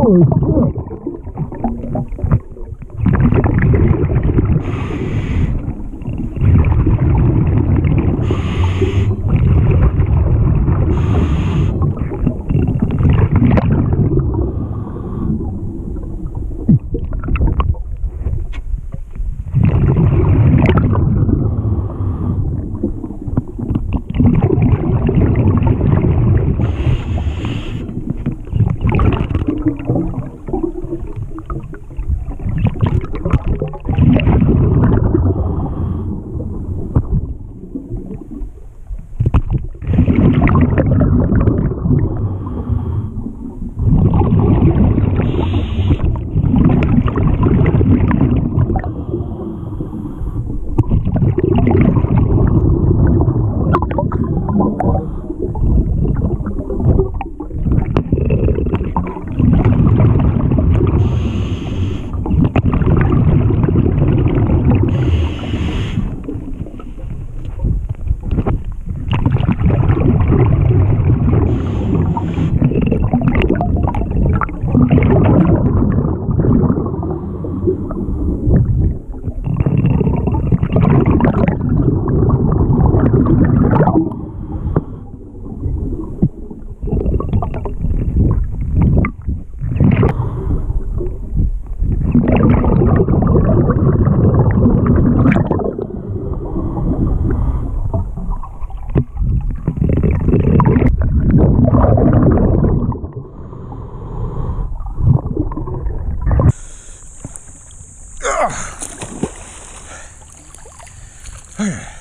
う。All right.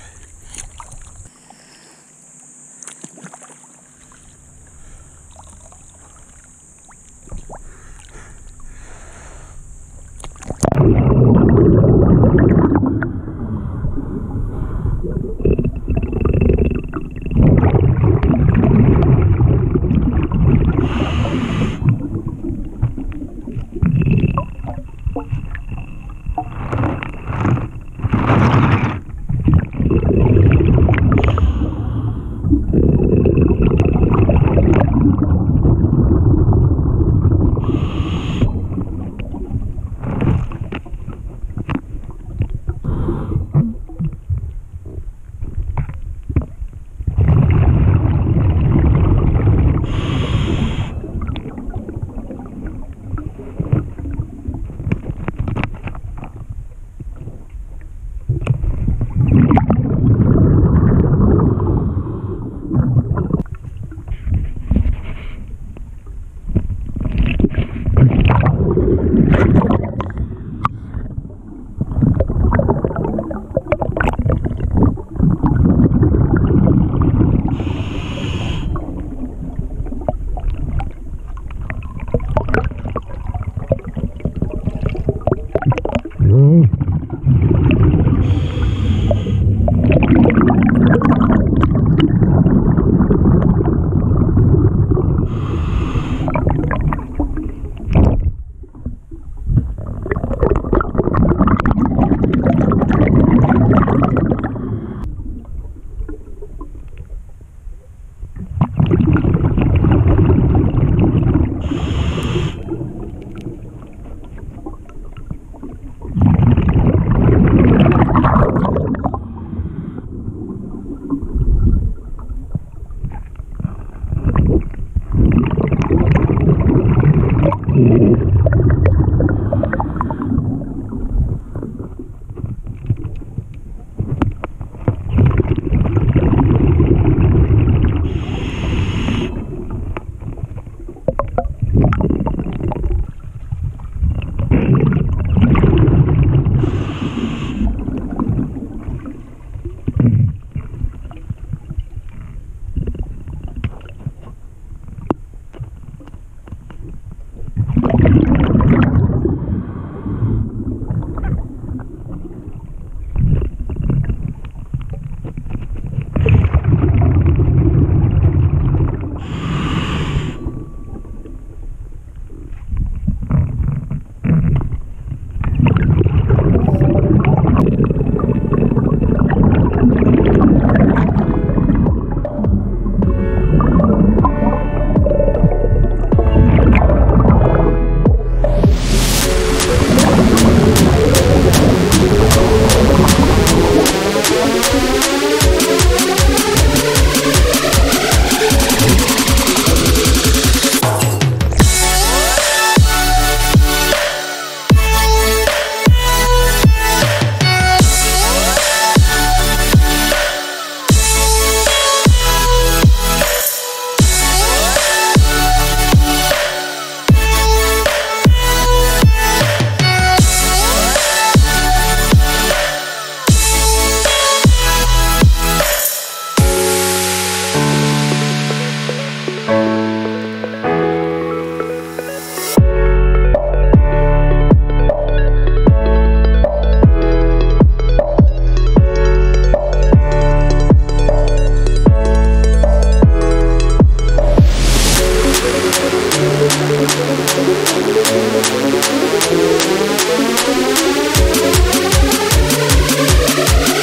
Thank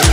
you.